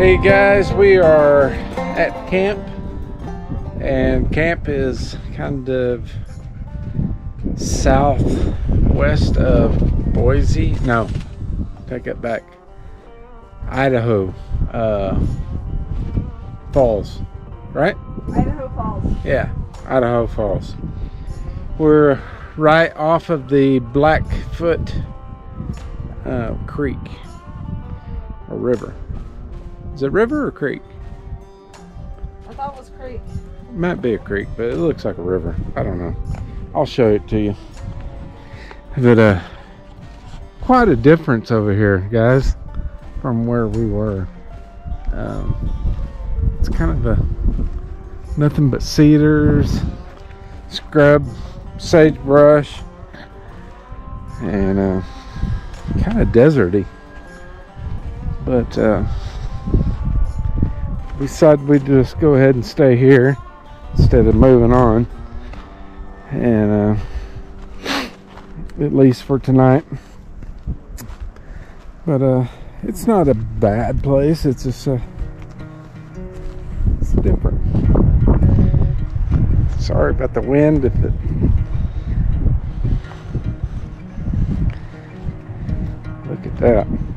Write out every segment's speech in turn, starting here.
Hey guys, we are at camp, and camp is kind of southwest of Boise. No, take it back. Idaho uh, Falls, right? Idaho Falls. Yeah, Idaho Falls. We're right off of the Blackfoot uh, Creek or river. Is it river or creek? I thought it was creek. Might be a creek, but it looks like a river. I don't know. I'll show it to you. But uh, quite a difference over here, guys, from where we were. Um, it's kind of a nothing but cedars, scrub, sagebrush, and uh, kind of deserty. But uh, we decided we'd just go ahead and stay here instead of moving on. And uh, at least for tonight. But uh, it's not a bad place. It's just uh, it's different. Sorry about the wind if it. Look at that.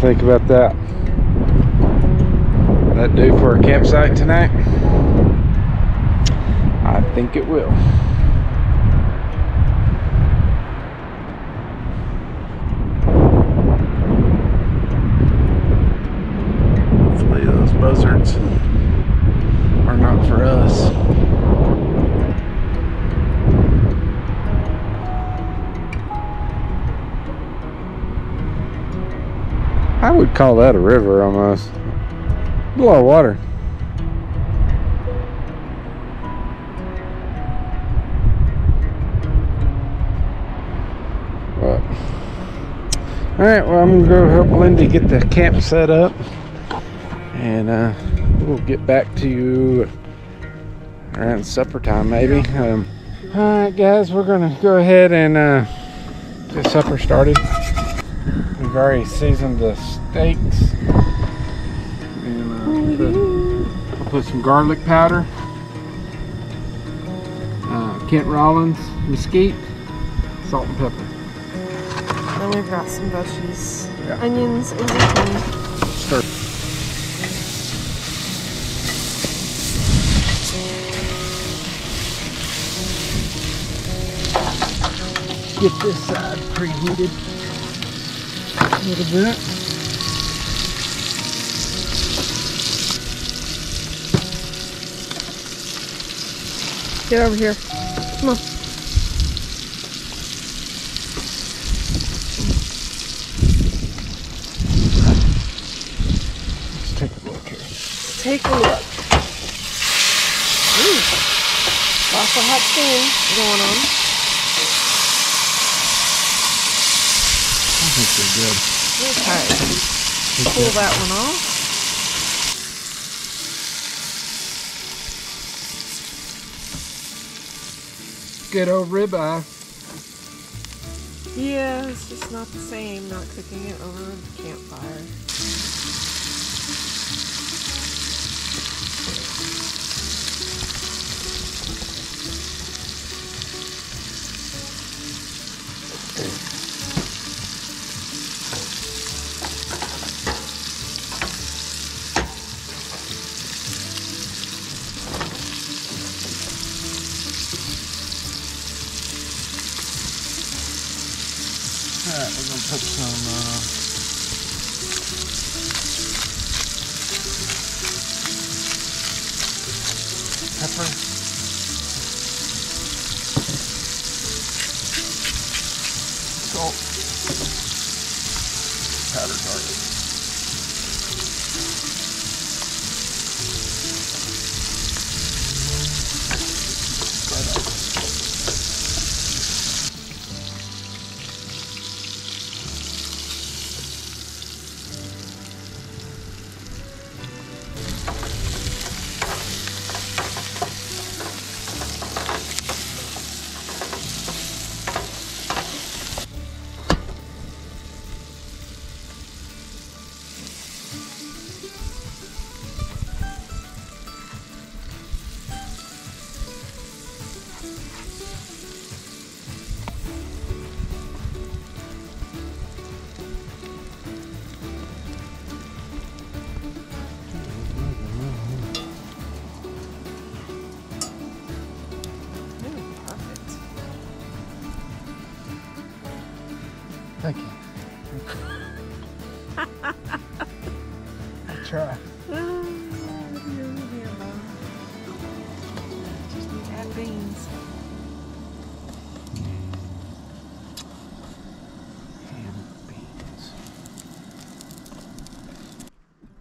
Think about that? That do for a campsite tonight? I think it will. Would call that a river almost. A lot of water. All right, well, I'm gonna go help Lindy get the camp set up, and uh, we'll get back to you around supper time, maybe. Um, all right, guys, we're gonna go ahead and uh, get supper started. Already seasoned the steaks. And uh, put, I'll put some garlic powder, uh, Kent Rollins mesquite, salt and pepper. Then we've got some veggies, Yeah. onions, and zucchini. Stir. Get this side preheated a little bit. Get over here. Come on. Let's take a look here. Take a look. Ooh. Lots of hot steam going on. I think they're good. Okay. Pull that one off. Good old ribeye. Yeah, it's just not the same not cooking it over the campfire.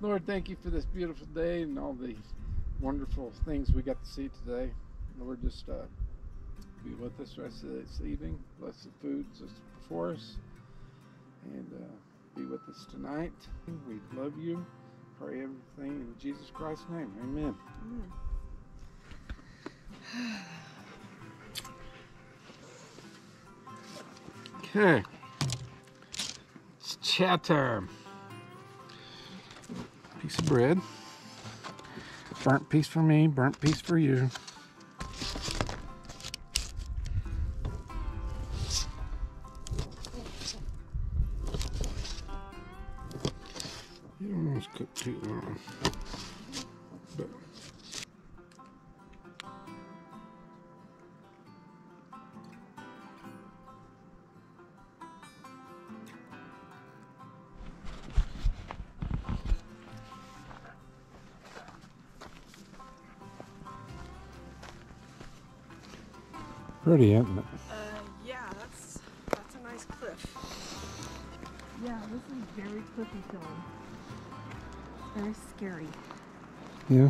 Lord, thank you for this beautiful day and all the wonderful things we got to see today. Lord, just uh, be with us rest of this evening. Bless the foods that's before us. And uh, be with us tonight. We love you. Pray everything in Jesus Christ's name. Amen. Okay. It's chat time. Piece of bread. Burnt piece for me, burnt piece for. You cook. But pretty, isn't it? Uh, yeah, that's that's a nice cliff. Yeah, this is very cliffy feeling. Very scary. Yeah.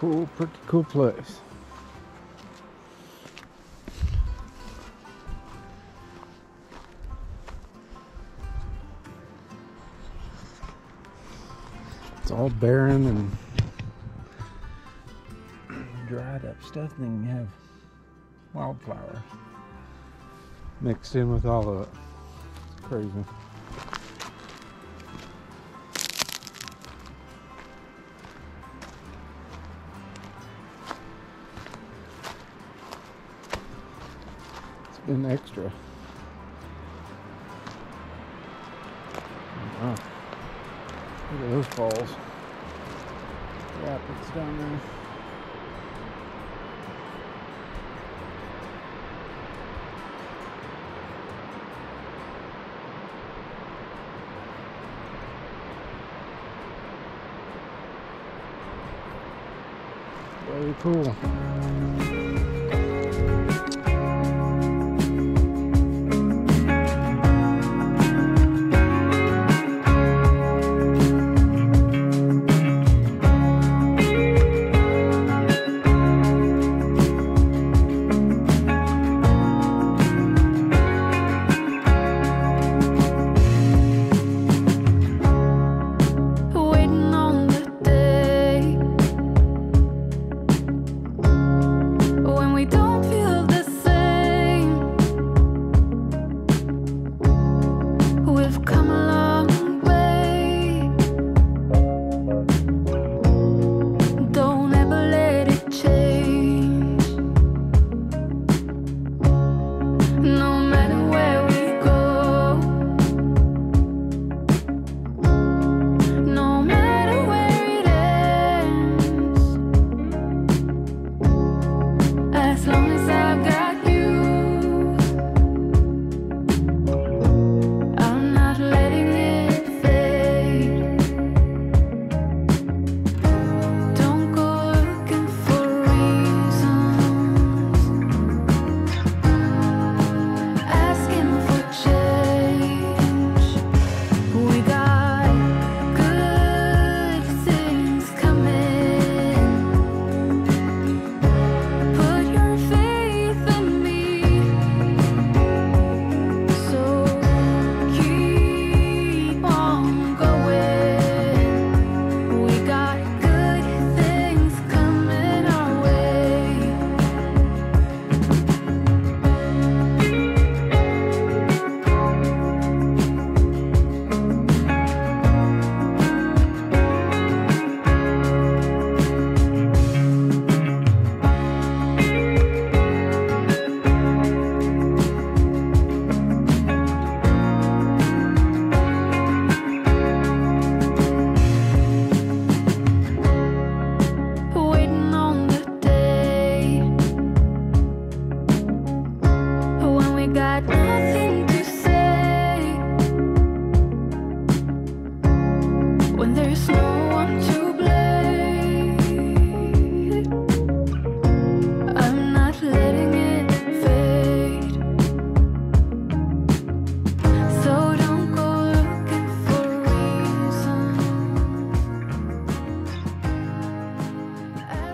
Cool, pretty cool place. It's all barren and dried up stuff, and then you have wildflowers mixed in with all of it. It's crazy. It's extra. Oh, wow. Look at those falls. Rapids down there. Very cool.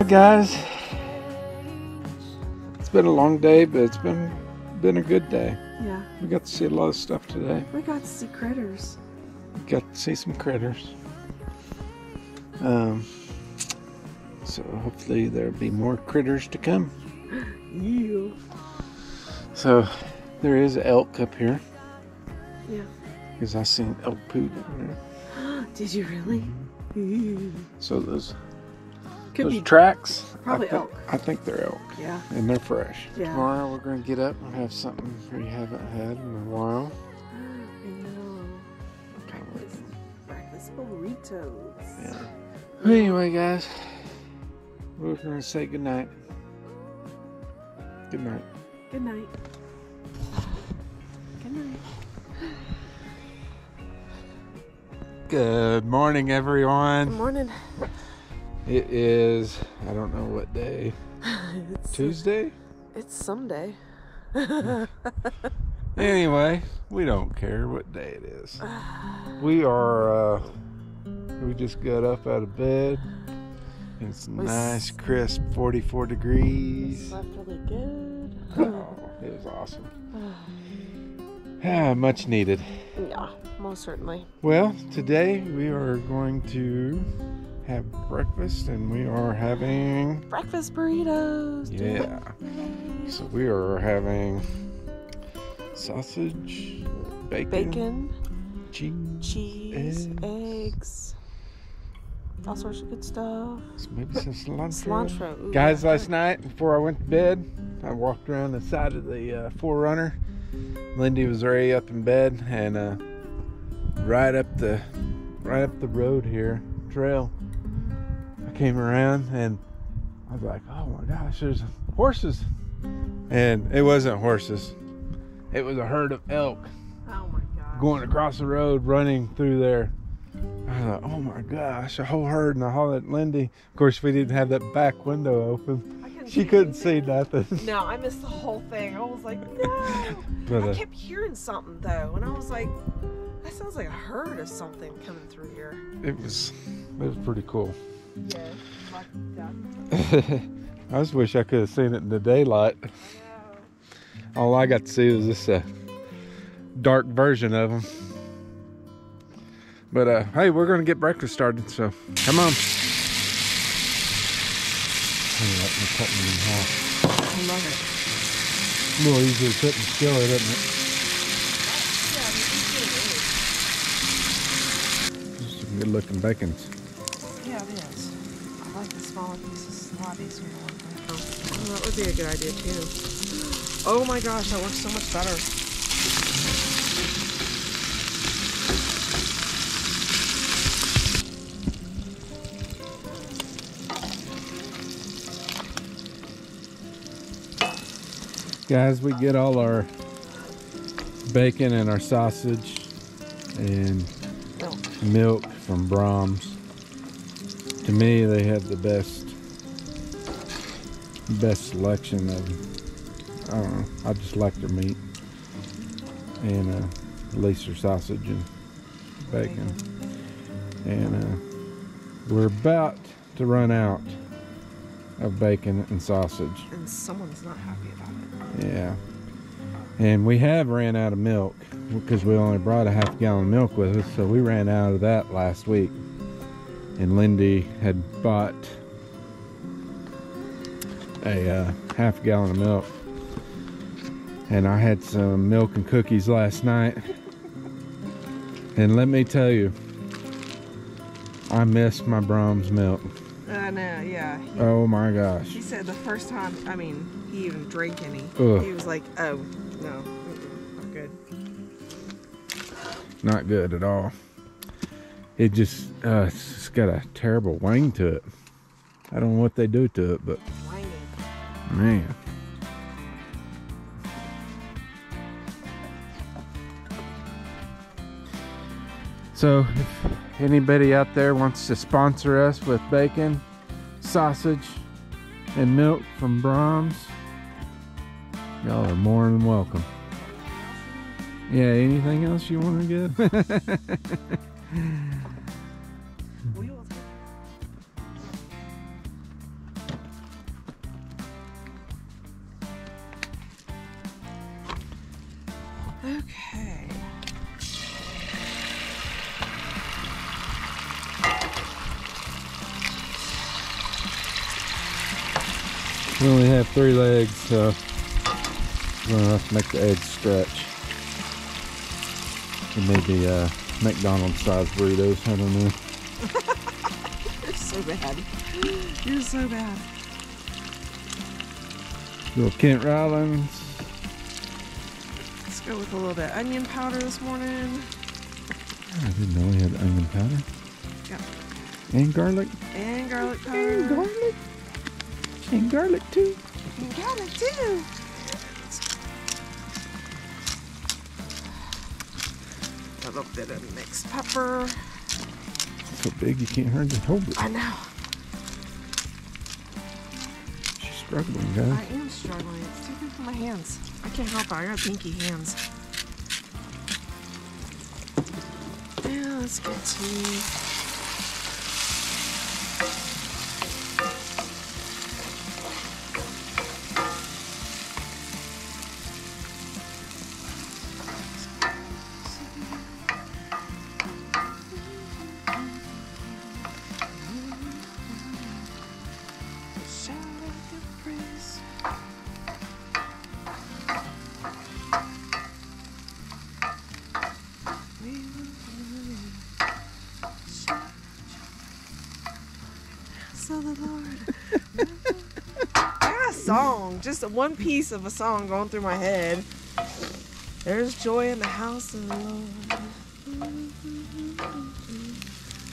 Guys. It's been a long day, but it's been been a good day. Yeah, We got to see a lot of stuff today. we got to see critters. We Got to see some critters. Um, so hopefully there'll be more critters to come. You. So there is elk up here Yeah. because I seen elk poo down there. Did you really? Ew. So those Could those be. tracks. probably I think, elk. I think they're elk. Yeah. and they're fresh. Yeah. Tomorrow we're gonna get up and have something we haven't had in a while. I know. Kind Breakfast, breakfast burritos. Yeah. Anyway, guys, we're gonna say goodnight. Good night. Good night. Good night. Good morning, Good everyone. Good morning. It is I don't know what day. it's, Tuesday. It's someday. Anyway, we don't care what day it is. We are. uh We just got up out of bed. It's We nice, crisp, 44 degrees. Slept really good. Oh, it was awesome. Ah, much needed. yeah, most certainly. Well, today we are going to have breakfast and we are having. Breakfast burritos. Yeah. So we are having sausage, bacon, Bacon, cheese, cheese, eggs. eggs, all sorts of good stuff. maybe some cilantro. Cilantro. Ooh, Guys, last good. night before I went to bed, I walked around the side of the uh, 4Runner. Lindy was already up in bed, and uh, right up the right up the road here, trail. I came around and I was like, "Oh my gosh, there's horses!" And it wasn't horses; it was a herd of elk Oh my god. going across the road, running through there. I was like, "Oh my gosh, a whole herd!" And I hollered at Lindy. Of course, we didn't have that back window open. Couldn't She couldn't see nothing. No, I missed the whole thing. I was like, no. But I uh, kept hearing something though, and I was like, that sounds like a herd of something coming through here. it was it was pretty cool. Yeah, like. I just wish I could have seen it in the daylight. All I got to see was this uh, dark version of them. But uh, hey, we're gonna get breakfast started, so come on. Let me in half. I love it. A little easier to put in the skillet, isn't it? Yeah, it's Just some good looking bacons. Smaller pieces a lot easier to work with. Oh, that would be a good idea too. Oh my gosh, that works so much better. Guys, we get all our bacon and our sausage and Milk. milk from Braum's. To me, they have the best best selection of. I don't know. I just like their meat and uh, at least their sausage and bacon. And uh, we're about to run out of bacon and sausage. And someone's not happy about it. Yeah. And we have ran out of milk because we only brought a half gallon of milk with us, so we ran out of that last week. And Lindy had bought a uh, half gallon of milk. And I had some milk and cookies last night. And let me tell you, I miss my Braum's milk. Uh, no, yeah. He, Oh my gosh. he said the first time, I mean, he even drank any. Ugh. He was like, oh, no, not good. not good at all. It just uh, it's got a terrible wang to it. I don't know what they do to it, but man. So if anybody out there wants to sponsor us with bacon, sausage, and milk from Braum's, y'all are more than welcome. Yeah, anything else you want to get? three legs, so we're gonna have to make the eggs stretch. And maybe uh, McDonald's sized burritos, I don't know. You're so bad. You're so bad. Little Kent Rollins. Let's go with a little bit of onion powder this morning. I didn't know we had onion powder. Yeah. And garlic. And garlic powder. And garlic. And garlic too. And garlic too. A little bit of mixed pepper. So big you can't hardly hold it. I know. She's struggling, guys. I am struggling. It's taken from my hands. I can't help it. I got pinky hands. Yeah, let's get to. Song, just one piece of a song going through my head. There's joy in the house of the Lord.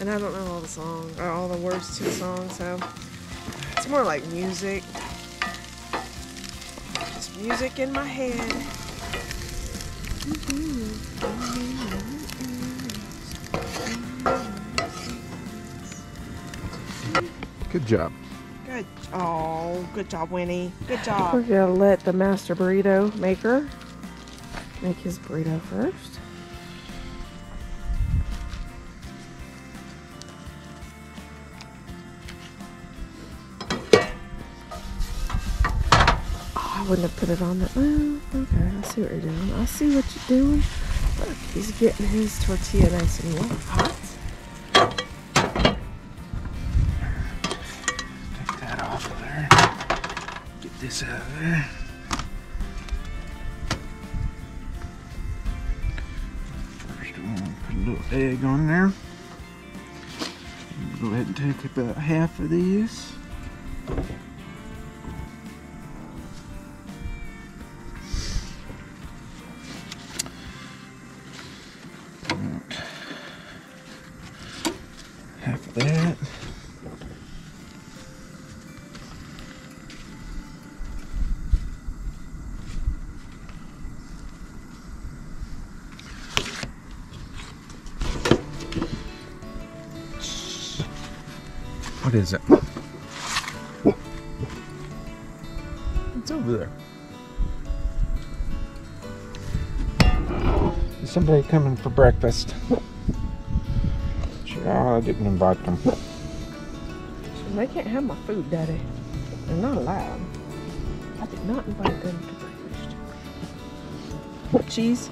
And I don't know all the songs, or all the words to the song, so it's more like music. Just music in my head. Good job. Good. Oh, job, Winnie. Good job. We're gonna let the master burrito maker make his burrito first. Oh, I wouldn't have put it on that. Well, okay, I see what you're doing. I see what you're doing. Look, he's getting his tortilla nice and warm. This out of put a little egg on there. Go ahead and take about half of these. What is it? It's over there. Is somebody coming for breakfast? Sure, I didn't invite them. They can't have my food, Daddy. They're not allowed. I did not invite them to breakfast. Cheese.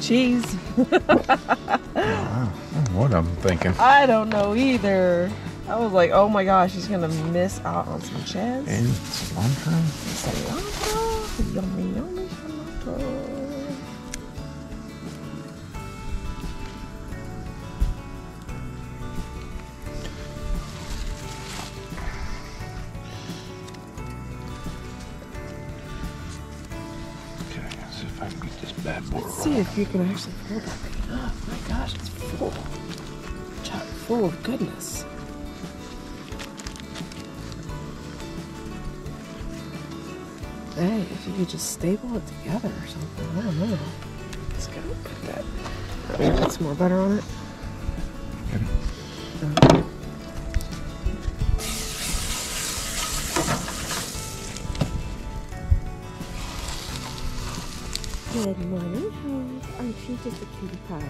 Cheese. I don't know what I'm thinking. I don't know either. I was like, oh my gosh, he's gonna miss out on some chaz. And cilantro. Cilantro. Yummy, yummy cilantro. Okay, let's see if I can get this bad boy Let's see if you can actually pull that thing up. My gosh, it's full. Chock full of goodness. Hey, if you could just staple it together or something. I don't know. Let's go put that. I'm put some more butter on it. Okay. Um, Good morning. Aren't you just a cutie pie?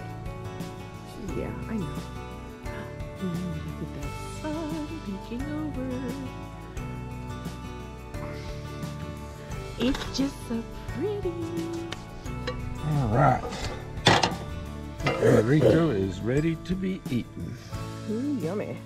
Yeah, I know. Mm, look at that sun peeking over. It's just so pretty. All right. Burrito is ready to be eaten. Ooh, yummy.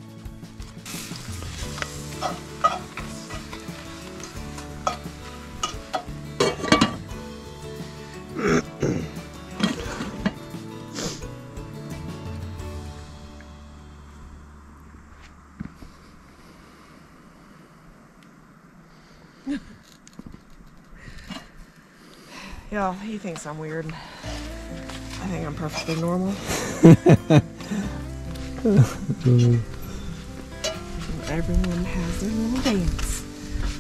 Yeah, he thinks I'm weird. I think I'm perfectly normal. Everyone has their little dance.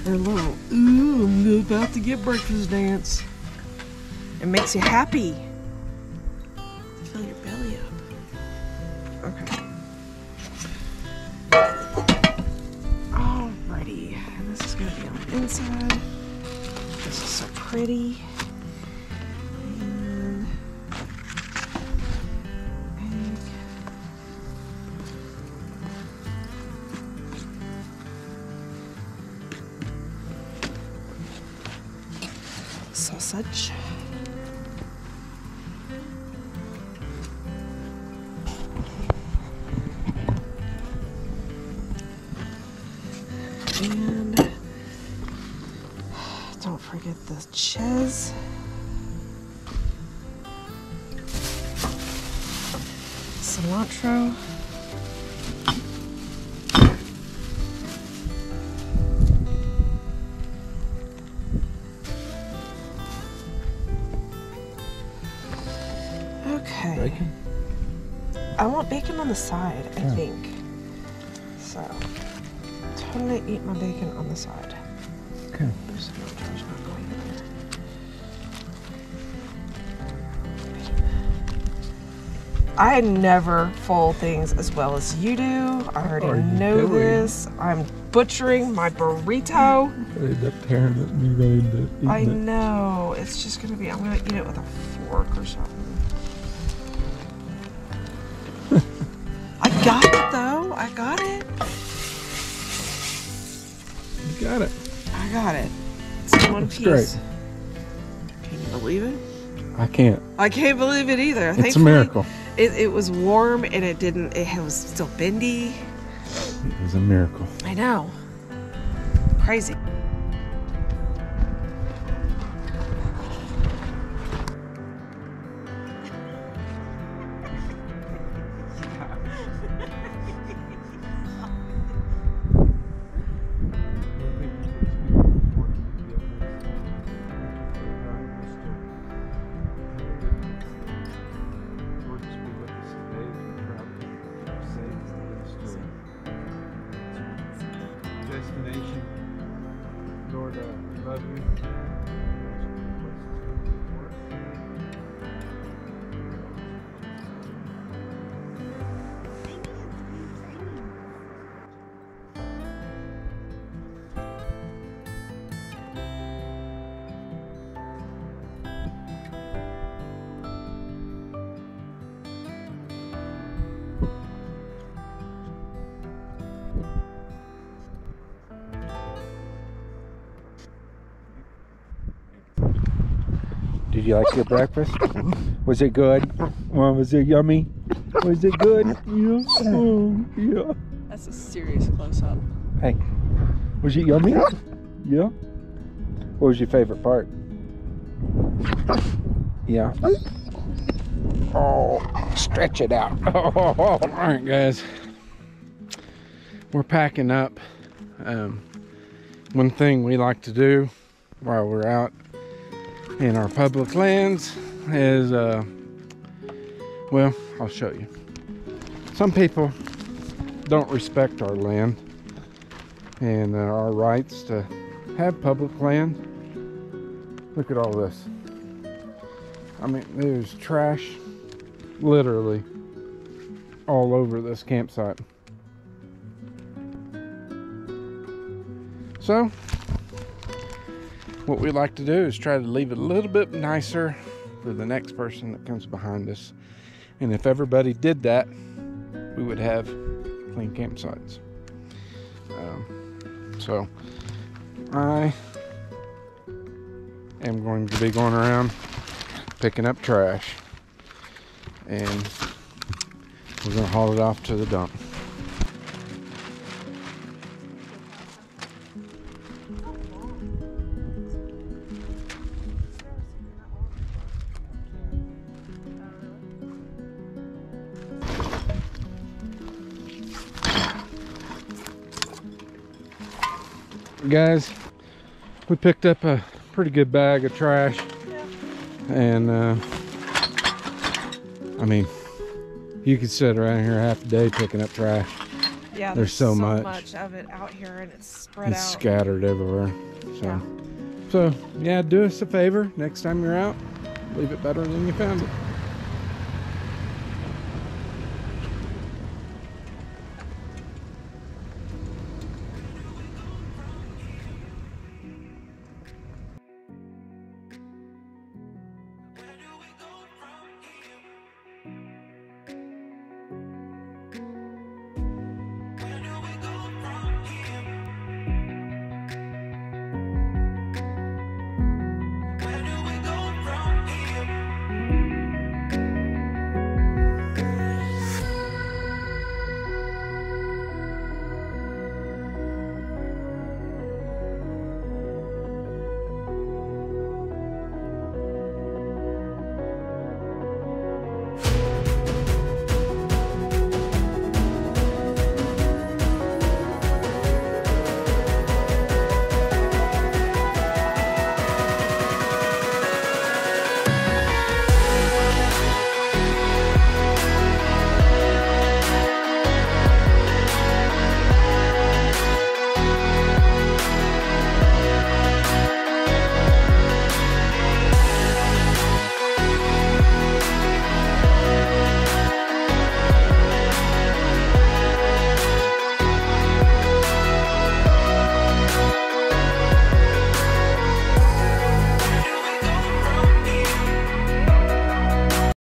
Their little, ooh, I'm about to get breakfast dance. It makes you happy. And don't forget the cheese. Cilantro. Okay. Bacon? I want bacon on the side, I Yeah. think. Eat my bacon on the side. Okay. Cilantro's not going in there. I never fold things as well as you do. I already you know doing? this. I'm butchering my burrito. End up tearing it you're going to eat I it. know. It's just gonna be. I'm gonna eat it with a fork or something. I got got it. I got it. It's in one Looks piece. great. Can you believe it? I can't. I can't believe it either. It's a miracle. It, it was warm and it didn't. It was still bendy. It was a miracle. I know. Crazy. Did you like your breakfast? Was it good? Well, was it yummy? Was it good? Yeah. Oh, yeah. That's a serious close up. Hey, was it yummy? Yeah. What was your favorite part? Yeah. Oh, stretch it out. All right, guys. We're packing up. Um, one thing we like to do while we're out in our public lands is, uh, well, I'll show you. Some people don't respect our land and uh, our rights to have public land. Look at all this. I mean, there's trash literally all over this campsite. So, what we like to do is try to leave it a little bit nicer for the next person that comes behind us. And if everybody did that, we would have clean campsites. Um, so I am going to be going around picking up trash and we're going to haul it off to the dump. Guys, we picked up a pretty good bag of trash and uh, I mean you could sit around here half a day picking up trash. Yeah, There's so much. of it out here, and it's spread It's out. scattered everywhere. So, Yeah. so yeah, do us a favor next time you're out. Leave it better than you found it.